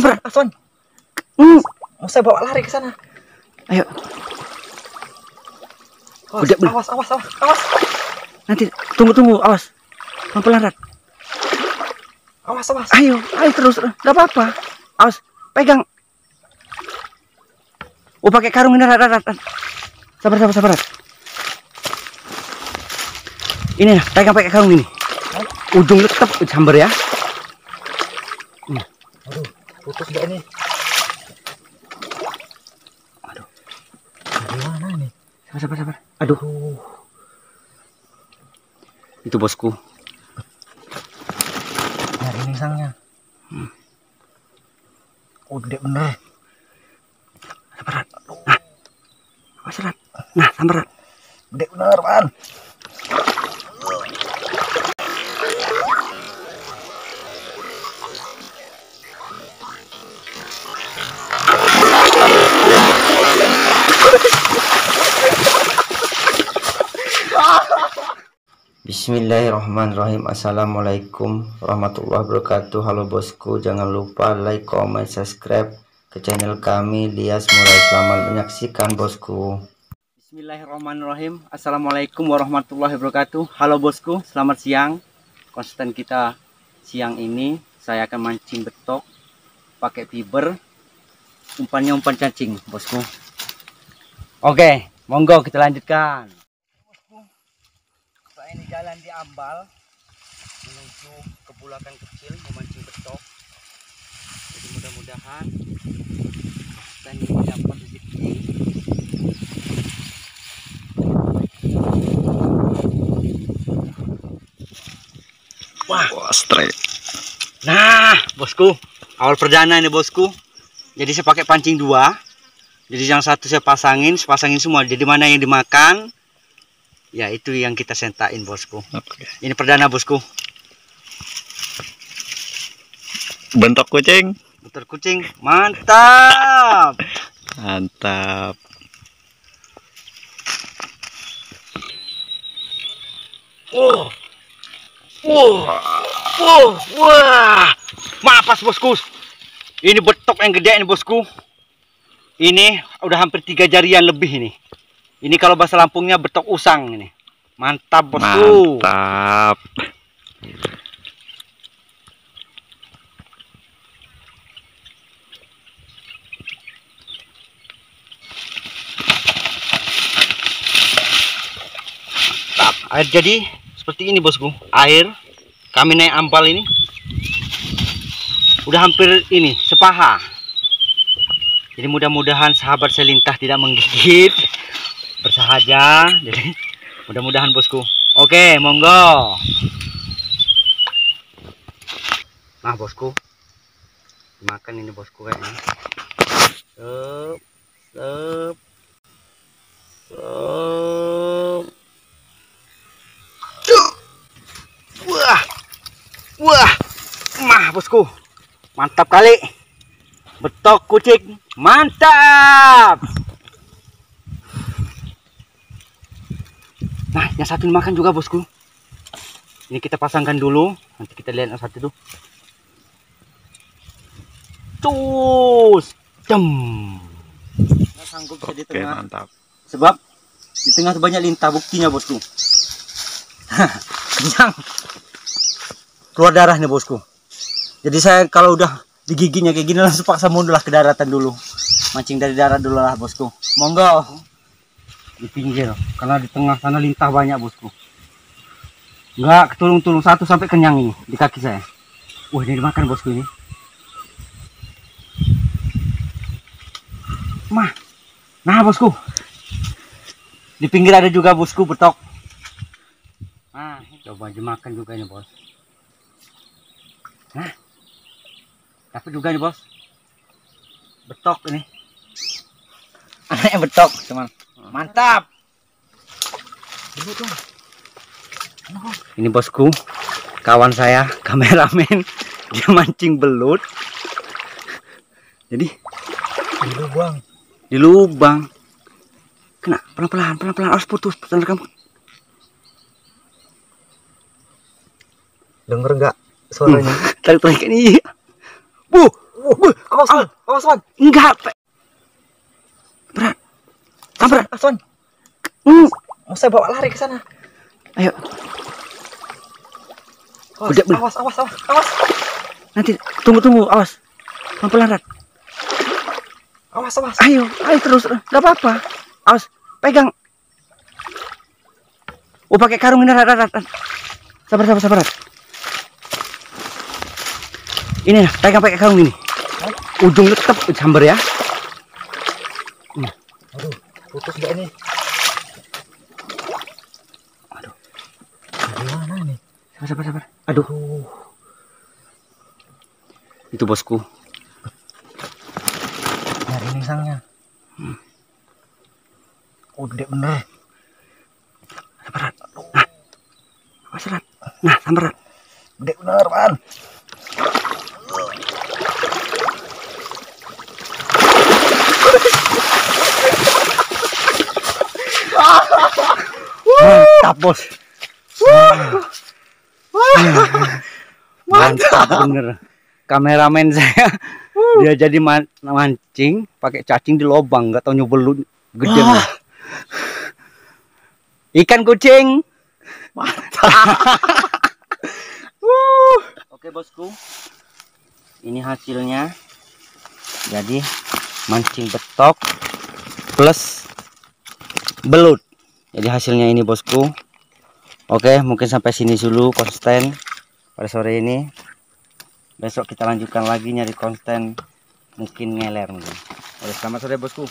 Ambar. Aswan. Hmm. Mau saya bawa lari ke sana. Ayo, Awas, Udah, awas, awas, awas, awas, nanti tunggu tunggu, awas. Pelan-pelan Rat. awas, awas. Ayo, ayo terus, nggak apa-apa. Awas, pegang. Oh pakai karung ini Rat, Rat, Rat. Sabar, sabar, sabar. Rat. Ini nah, pegang pakai karung ini. Ujungnya tetap sambar ya. Putus nggak ini? Aduh. Gimana nih? Sabar, sabar, sabar. Aduh, itu bosku. nyari nisangnya. Oh, gede bener. Sabar. Nah, Rat. Nah, sambar Rat. Gede bener, man. Bismillahirrahmanirrahim. Assalamualaikum warahmatullahi wabarakatuh. Halo bosku Jangan lupa like, comment, subscribe Ke channel kami Lias Mulai. Selamat menyaksikan bosku. Bismillahirrahmanirrahim. Assalamualaikum warahmatullahi wabarakatuh. Halo bosku, selamat siang. Konsten kita siang ini Saya akan mancing betok Pakai fiber Umpannya umpan cacing bosku. Oke, monggo kita lanjutkan jalan di Ambal Menuju ke Bulakan Kecil Memancing betok Jadi mudah-mudahan Dan ini dapat rezeki Wah, straight Nah, bosku, awal perdana ini bosku. Jadi saya pakai pancing dua. Jadi yang satu saya pasangin, saya pasangin semua. Jadi mana yang dimakan, ya itu yang kita sentain bosku. Oke Ini perdana bosku. Bentok kucing Putar kucing, mantap. Mantap Oh, oh, oh, wah, mapas bosku. Ini betok yang gede ini bosku. Ini udah hampir tiga jarian lebih ini. Ini kalau bahasa Lampungnya betok usang ini. Mantap bosku. Mantap Mantap. Air jadi seperti ini bosku. Air kami naik ampal ini udah hampir ini sepaha. Jadi mudah-mudahan sahabat selintah tidak menggigit bersahaja. Jadi mudah-mudahan bosku. Oke, monggo. Nah bosku, makan ini bosku kayaknya. Wah, wah, mah bosku, mantap kali. Betok kucing, mantap. Nah, yang satu makan juga bosku. Ini kita pasangkan dulu, nanti kita lihat yang satu tuh. Cus, dem. Nggak sanggup saya di Oke tengah. mantap Sebab di tengah tuh banyak lintah buktinya bosku. Kenyang. Keluar darah nih bosku. Jadi saya kalau udah digiginya kayak gini langsung paksa mundur lah ke daratan dulu. Mancing dari darat dulu lah bosku. Monggo. Di pinggir. Karena di tengah sana lintah banyak bosku. Enggak ketulung-tulung satu sampai kenyang ini di kaki saya. Wah ini dimakan bosku ini. Mah. Nah bosku. Di pinggir ada juga bosku betok. Nah, coba dimakan juga nih bos. Nah, dapat juga nih bos. Betok ini. Anaknya betok teman. Mantap. Ini bosku, kawan saya, kameramen, dia mancing belut. Jadi Di lubang. di lubang. Kena pelan-pelan, pelan-pelan harus putus, pelan kamu. Denger nggak suaranya? Tarik tarik ini. Bu, Uh, awas, Wan. Awas, Wan. Enggak. Pe. Berat. Sambar. Awas, Wan. Hmm. Mau saya bawa lari ke sana. Ayo. Awas, Udah, awas, awas, awas, awas. Nanti tunggu tunggu. Awas. Pelan Rat. Awas, awas. Ayo, ayo terus. Enggak apa-apa. Awas. Pegang. Oh, pakai karung ini Rat, Rat, Rat. Sabar, sabar, sabar. Rat. Ini nah, pegang pakai karung ini. Ujungnya tetap sambar ya. Aduh, putus gak ini? Aduh. Gimana nih? Sabar, sabar, sabar. Aduh, itu bosku. nyari nih sangnya. Oh, gede bener. Sabar, Rat. Nah. Awas, Rat. Nah, sambar, Rat. Gede bener, Mantap, Bos. Mantap bener. Kameramen saya dia jadi man- mancing pakai cacing di lubang, nggak tahu nyebelun gede. Mah. Ikan kucing. Oke, Bosku. Ini hasilnya. Jadi mancing betok plus belut. Jadi hasilnya ini bosku. Oke, mungkin sampai sini dulu konten pada sore ini. Besok kita lanjutkan lagi nyari konten mungkin ngeler mungkin. Oke, selamat sore bosku.